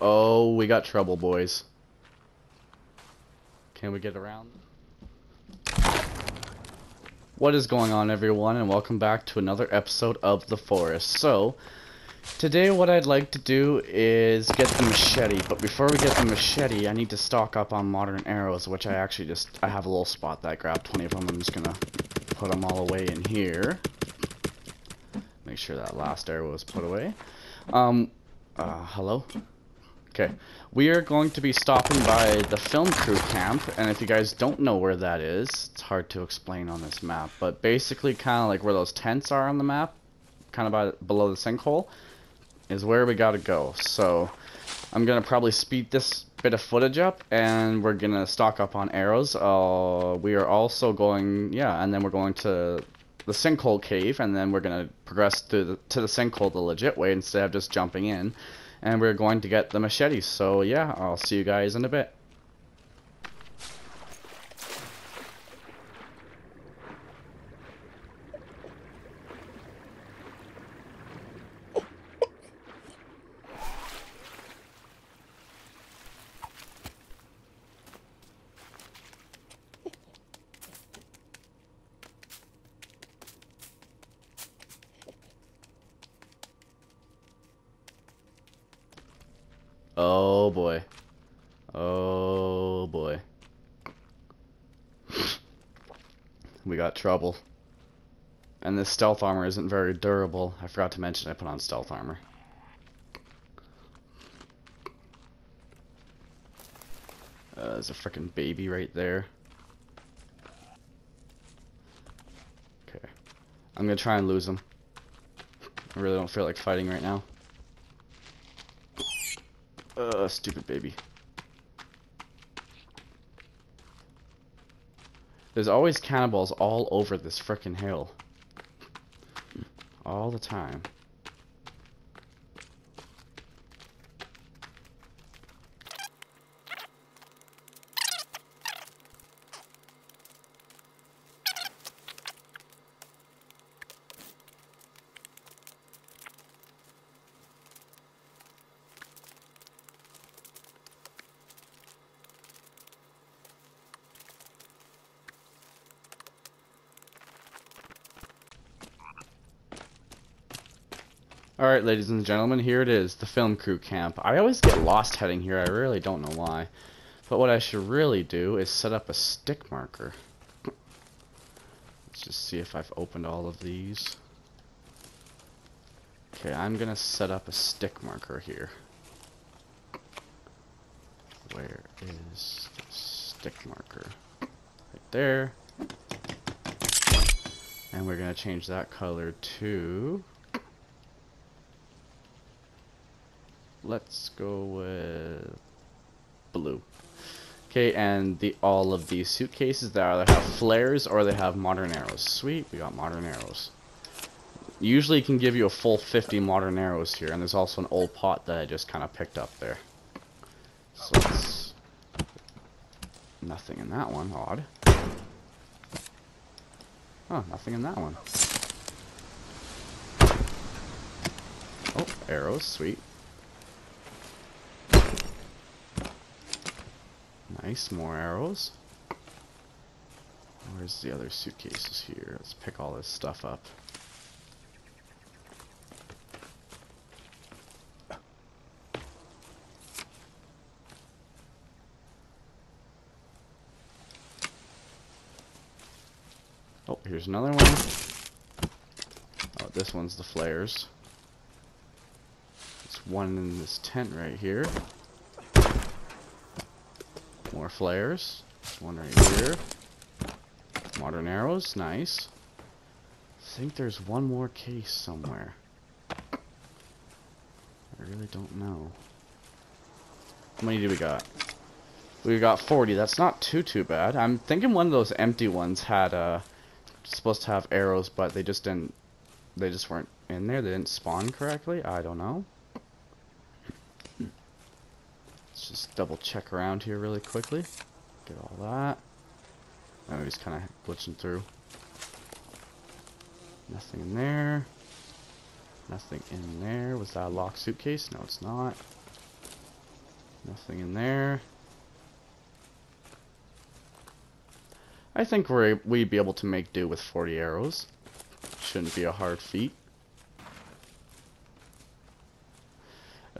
Oh, we got trouble, boys. Can we get around? What is going on, everyone, and welcome back to another episode of The Forest. So, today what I'd like to do is get the machete, but before we get the machete, I need to stock up on modern arrows, which I actually just, I have a little spot that I grabbed 20 of them. I'm just gonna put them all away in here. Make sure that last arrow was put away. Um, uh, hello? Okay, we are going to be stopping by the film crew camp, and if you guys don't know where that is, it's hard to explain on this map, but basically kind of like where those tents are on the map, kind of by below the sinkhole, is where we gotta go. So, I'm gonna probably speed this bit of footage up, and we're gonna stock up on arrows. Uh, we are also going, yeah, and then we're going to the sinkhole cave, and then we're gonna progress to the, to the sinkhole the legit way instead of just jumping in and we're going to get the machetes. So yeah, I'll see you guys in a bit. Oh boy. Oh boy. we got trouble. And this stealth armor isn't very durable. I forgot to mention I put on stealth armor. Uh, there's a freaking baby right there. Okay. I'm gonna try and lose him. I really don't feel like fighting right now. Stupid baby. There's always cannibals all over this frickin' hill. All the time. Alright, ladies and gentlemen, here it is, the film crew camp. I always get lost heading here, I really don't know why. But what I should really do is set up a stick marker. Let's just see if I've opened all of these. Okay, I'm gonna set up a stick marker here. Where is the stick marker? Right there. And we're gonna change that color to let's go with blue. Okay, and the all of these suitcases that either have flares or they have modern arrows. Sweet, we got modern arrows. Usually can give you a full 50 modern arrows here, and there's also an old pot that I just kind of picked up there. So it's nothing in that one, odd. Oh, nothing in that one. Oh, arrows, sweet. Nice, more arrows. Where's the other suitcases here? Let's pick all this stuff up. Oh, here's another one. Oh, this one's the flares. There's one in this tent right here. More flares. One right here. Modern arrows, nice. I think there's one more case somewhere. I really don't know. How many do we got? We got 40. That's not too, too bad. I'm thinking one of those empty ones had, uh, supposed to have arrows, but they just didn't, they just weren't in there. They didn't spawn correctly. I don't know. Let's just double check around here really quickly. Get all that. Oh, he's kind of glitching through. Nothing in there. Nothing in there. Was that a locked suitcase? No, it's not. Nothing in there. I think we're, we'd be able to make do with 40 arrows. Shouldn't be a hard feat.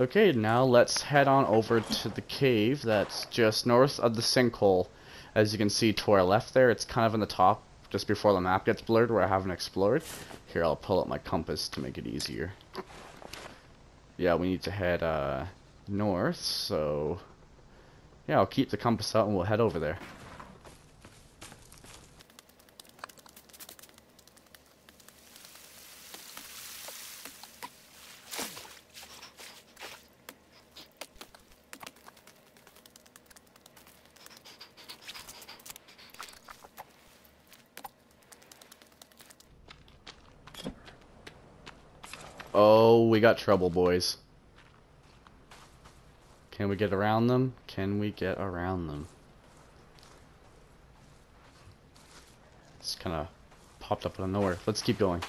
Okay, now let's head on over to the cave that's just north of the sinkhole. As you can see to our left there, it's kind of in the top, just before the map gets blurred, where I haven't explored. Here, I'll pull up my compass to make it easier. Yeah, we need to head uh, north, so... Yeah, I'll keep the compass out and we'll head over there. Oh, we got trouble, boys. Can we get around them? Can we get around them? It's kind of popped up out of nowhere. Let's keep going.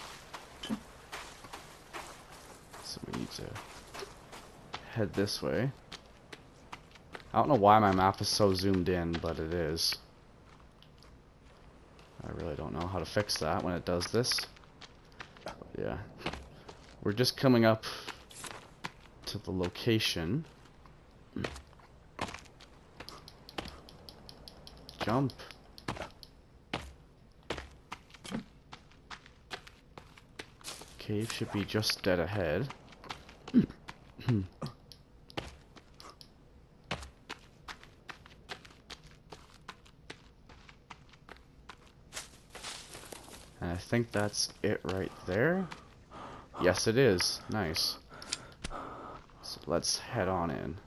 So we need to head this way. I don't know why my map is so zoomed in, but it is. I really don't know how to fix that when it does this. Yeah. We're just coming up to the location. Jump. Cave should be just dead ahead. And I think that's it right there. Yes, it is. Nice. So let's head on in.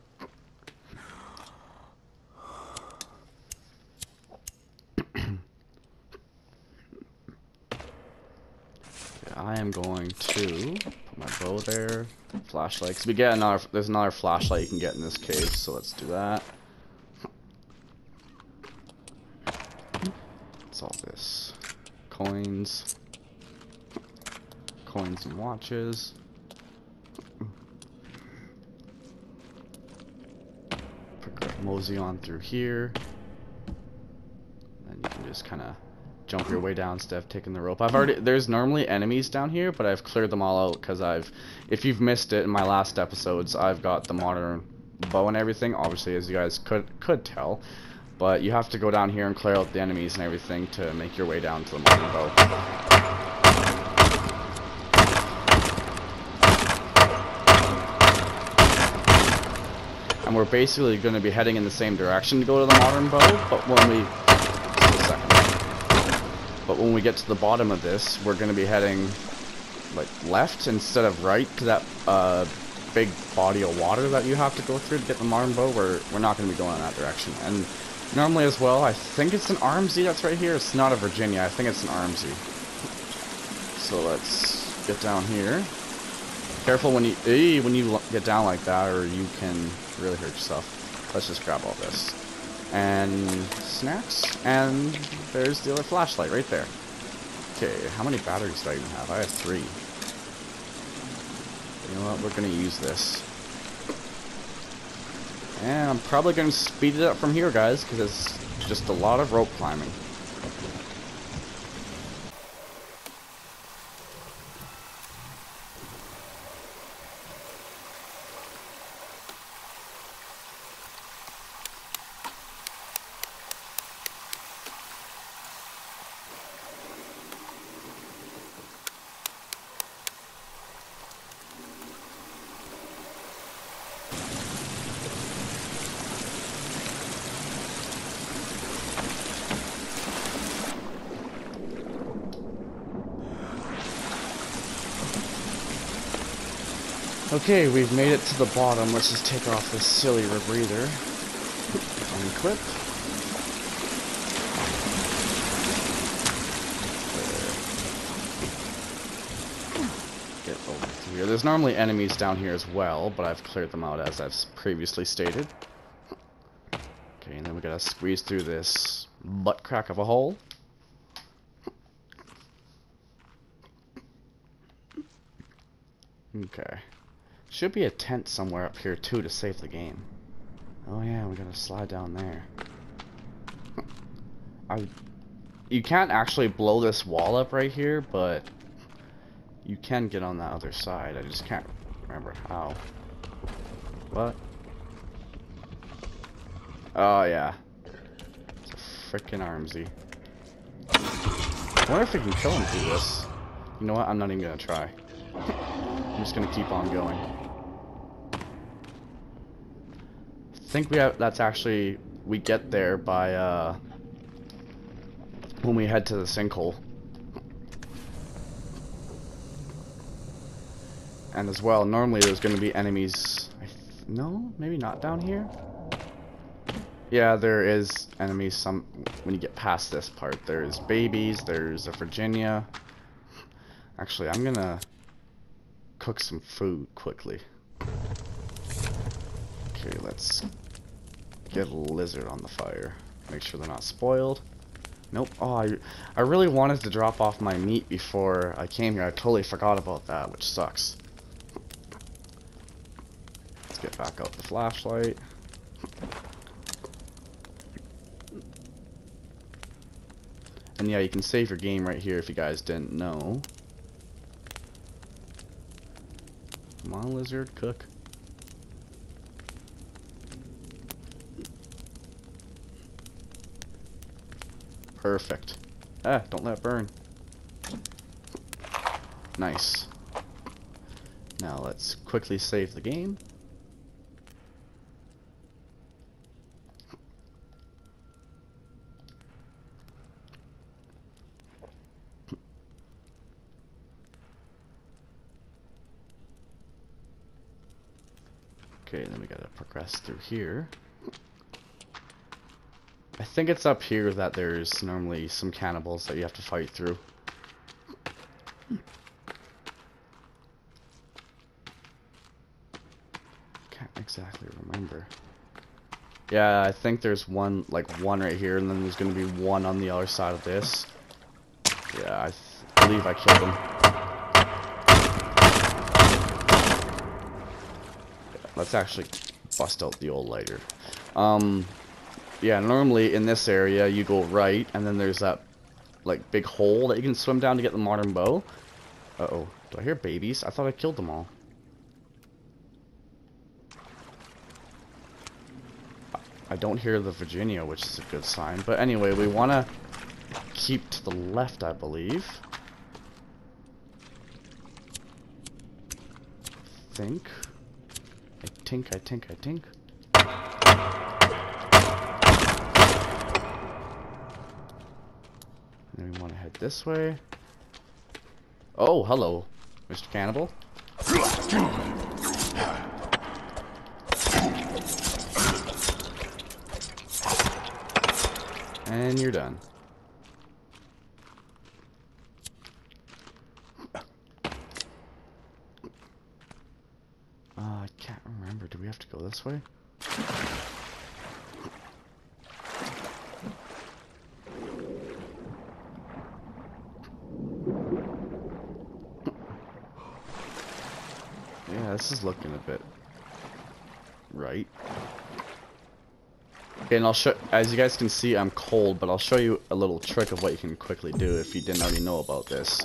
I am going to put my bow there, flashlight. Cause we get another. There's another flashlight you can get in this cave, so let's do that. What's all this? Coins coins and watches. Mosey on through here. And you can just kind of jump your way down of taking the rope. I've already, there's normally enemies down here, but I've cleared them all out because I've, if you've missed it in my last episodes, I've got the modern bow and everything, obviously as you guys could, could tell. But you have to go down here and clear out the enemies and everything to make your way down to the modern bow. And we're basically going to be heading in the same direction to go to the modern bow, but when we... But when we get to the bottom of this, we're going to be heading, like, left instead of right to that, uh, big body of water that you have to go through to get the modern bow. We're, we're not going to be going in that direction. And normally as well, I think it's an Armsy that's right here. It's not a Virginia. I think it's an Armsy. So let's get down here. Careful when you when you get down like that, or you can really hurt yourself. Let's just grab all this. And snacks. And there's the other flashlight right there. Okay, how many batteries do I even have? I have three. You know what? We're to use this. And I'm probably to speed it up from here, guys, because it's just a lot of rope climbing. Okay, we've made it to the bottom. Let's just take off this silly rebreather. Unclip. Get over here. There's normally enemies down here as well, but I've cleared them out as I've previously stated. Okay, and then we gotta squeeze through this butt crack of a hole. Okay. Should be a tent somewhere up here too to save the game. Oh yeah, we gotta slide down there. I, you can't actually blow this wall up right here, but you can get on the other side. I just can't remember how. What? Oh yeah. It's a freaking armsy. I wonder if we can kill him through this. You know what? I'm not even gonna try. I'm just gonna keep on going. I think we have. That's actually we get there by uh when we head to the sinkhole. And as well, normally there's going to be enemies. no, maybe not down here. Yeah, there is enemies. Some when you get past this part, there's babies. There's a Virginia. Actually, I'm gonna cook some food quickly. Okay, let's get a lizard on the fire. Make sure they're not spoiled. Nope. Oh, I, I really wanted to drop off my meat before I came here. I totally forgot about that, which sucks. Let's get back out the flashlight. And yeah, you can save your game right here if you guys didn't know. Come on, lizard, cook. Perfect. Ah, don't let it burn. Nice. Now let's quickly save the game. Okay, then we gotta progress through here. I think it's up here that there's normally some cannibals that you have to fight through. Can't exactly remember. Yeah, I think there's one, like one right here, and then there's gonna be one on the other side of this. Yeah, I believe I killed him. let's actually bust out the old lighter. Um, yeah, normally in this area you go right, and then there's that like big hole that you can swim down to get the modern bow. Uh oh, do I hear babies? I thought I killed them all. I don't hear the Virginia, which is a good sign. But anyway, we want to keep to the left, I believe. Think. I think, I think, I think. And we want to head this way. Oh, hello, Mr. Cannibal. And you're done. Uh, I can't remember. Do we have to go this way? Yeah, this looking a bit right. Okay, and I'll show, as you guys can see, I'm cold, but I'll show you a little trick of what you can quickly do if you didn't already know about this.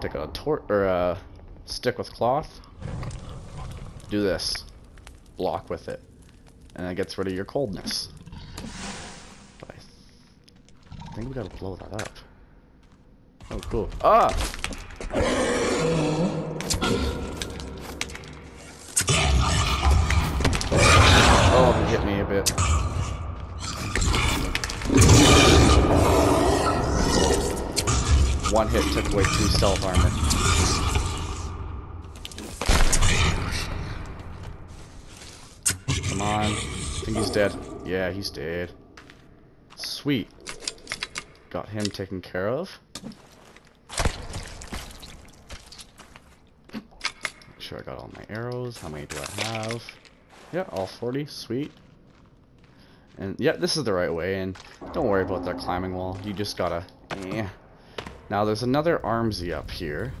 Take a tor or a stick with cloth, do this, block with it, and it gets rid of your coldness. But I, th I think we gotta blow that up. Oh, cool. Ah! Hit me a bit. One hit took away two stealth armor. Come on. I think he's dead. Yeah, he's dead. Sweet. Got him taken care of. Make sure I got all my arrows. How many do I have? Yeah, all 40. Sweet. And yeah, this is the right way. And don't worry about that climbing wall. You just gotta. Eh. Now there's another armsy up here.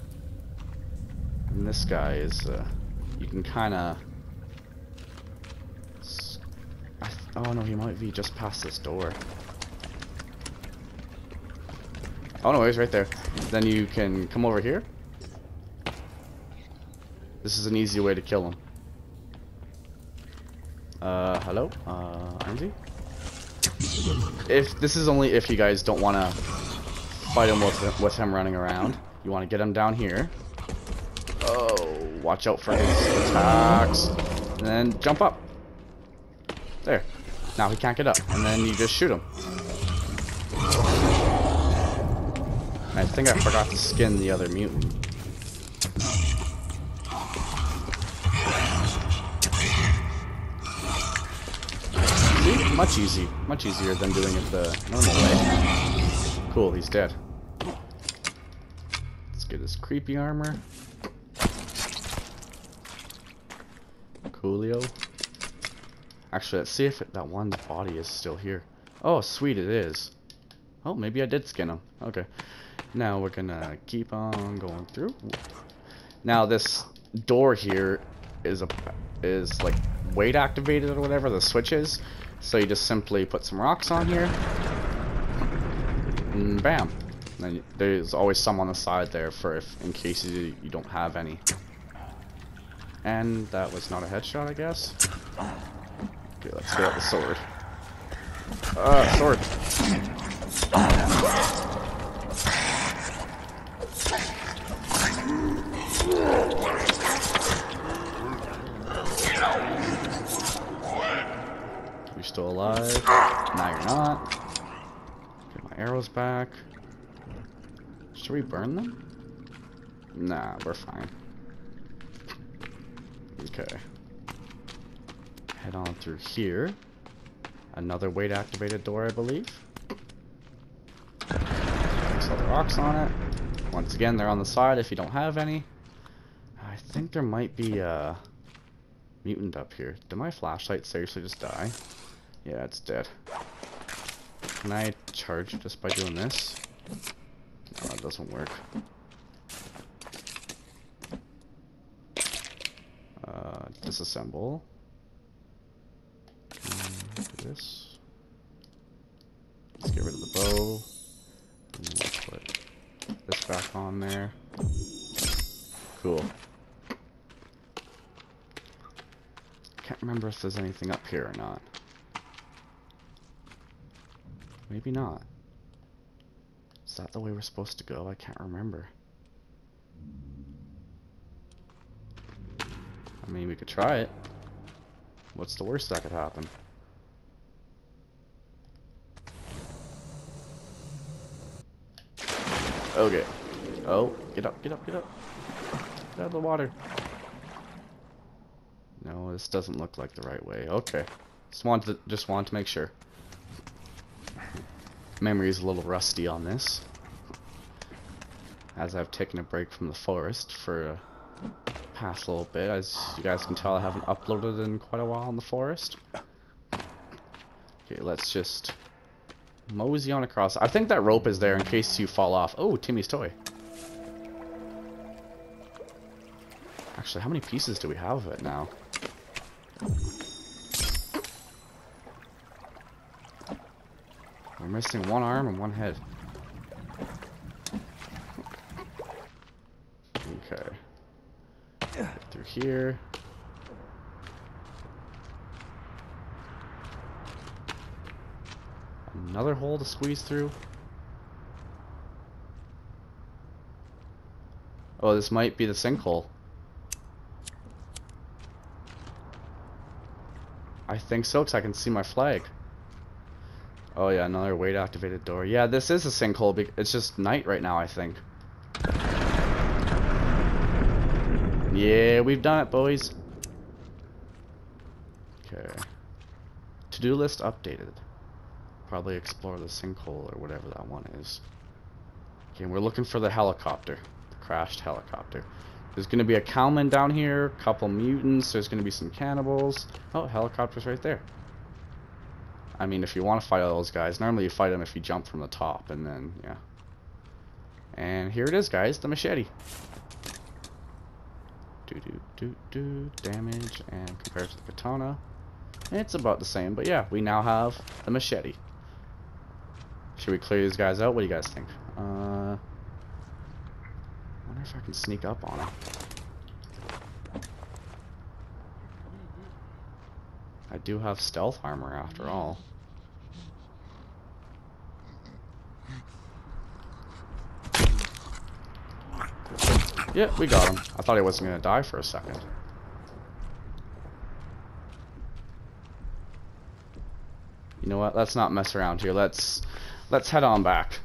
And this guy is. Uh, you can kind of. Oh no, he might be just past this door. Oh no, he's right there. Then you can come over here. This is an easy way to kill him. Uh, hello? Uh? If, this is only if you guys don't want to fight him with, with him running around. You want to get him down here. Oh, watch out for his attacks. And then jump up. There. Now he can't get up. And then you just shoot him. I think I forgot to skin the other mutant. Much easy. Much easier than doing it the normal way. Cool, he's dead. Let's get his creepy armor. Coolio. Actually, let's see if it, that one body is still here. Oh, sweet, it is. Oh, maybe I did skin him. Okay. Now we're gonna keep on going through. Now this door here is a is like weight activated or whatever the switch is. So you just simply put some rocks on here, and bam. And there's always some on the side there for if in case you, you don't have any. And that was not a headshot, I guess. Okay, let's get out the sword. Ah, sword. You still alive? Now you're not. Get my arrows back. Should we burn them? Nah, we're fine. Okay. Head on through here. Another weight activated door, I believe. Place the rocks on it. Once again, they're on the side if you don't have any. I think there might be a mutant up here. Did my flashlight seriously just die? Yeah, it's dead. Can I charge just by doing this? No, that doesn't work. Uh, disassemble. Mm, do this. Let's get rid of the bow. And then we'll put this back on there. Cool. Can't remember if there's anything up here or not. Maybe not. Is that the way we're supposed to go? I can't remember. I mean, we could try it. What's the worst that could happen? Okay. Oh, get up, get up, get up. Get out of the water. No, this doesn't look like the right way. Okay. Just wanted to, just wanted to make sure. Memory's a little rusty on this. As I've taken a break from the forest for a past little bit. As you guys can tell, I haven't uploaded in quite a while in the forest. Okay, let's just mosey on across. I think that rope is there in case you fall off. Oh, Timmy's toy. Actually, how many pieces do we have of it now? We're missing one arm and one head. Okay. Get through here. Another hole to squeeze through. Oh, this might be the sinkhole. I think so, because I can see my flag. Oh yeah, another weight activated door. Yeah, this is a sinkhole. It's just night right now, I think. Yeah, we've done it, boys. Okay. To-do list updated. Probably explore the sinkhole or whatever that one is. Okay, we're looking for the helicopter. The crashed helicopter. There's going to be a cowman down here, a couple mutants, there's going to be some cannibals. Oh, helicopter's right there. I mean, if you want to fight all those guys, normally you fight them if you jump from the top, and then, yeah. And here it is, guys, the machete. Do do do do damage, and compared to the katana. It's about the same, but yeah, we now have the machete. Should we clear these guys out? What do you guys think? Uh, I wonder if I can sneak up on them. I do have stealth armor after all. Yeah, we got him. I thought he wasn't gonna die for a second. You know what? Let's not mess around here. Let's let's head on back.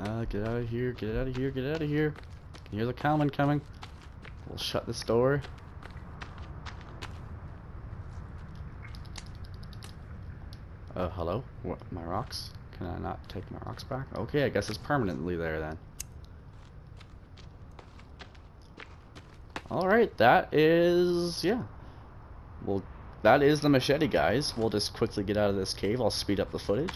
Uh, get out of here, get out of here, get out of here. Can hear the cowman coming? We'll shut this door. Uh, hello? What, my rocks? Can I not take my rocks back? Okay, I guess it's permanently there then. Alright, that is... yeah. Well, that is the machete, guys. We'll just quickly get out of this cave. I'll speed up the footage.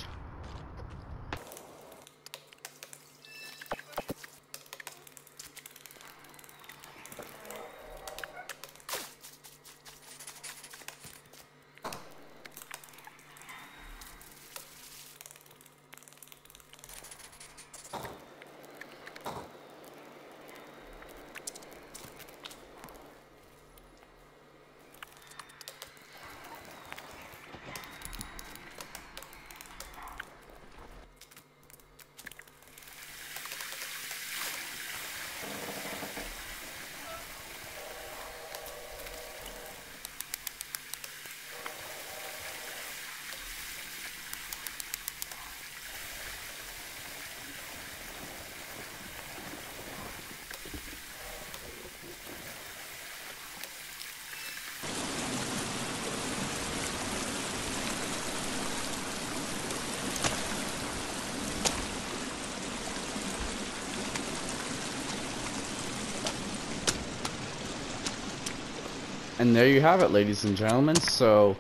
And there you have it, ladies and gentlemen. So,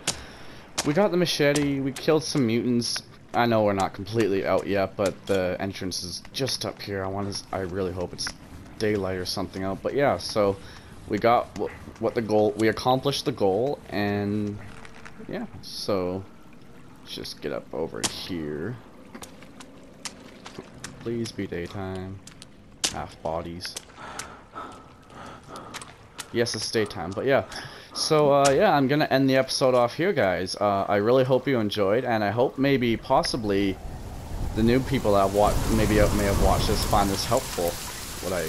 we got the machete, we killed some mutants. I know we're not completely out yet, but the entrance is just up here. I want to, I really hope it's daylight or something out. But yeah, so we got what, what the goal, we accomplished the goal, and yeah, so just get up over here. Please be daytime. Half bodies. Yes, it's daytime, but yeah. So, uh, yeah, I'm gonna end the episode off here, guys. Uh, I really hope you enjoyed, and I hope maybe, possibly, the new people that watch, maybe may have watched this find this helpful, what I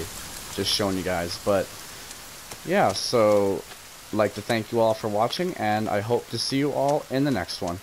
just shown you guys. But, yeah, so, like to thank you all for watching, and I hope to see you all in the next one.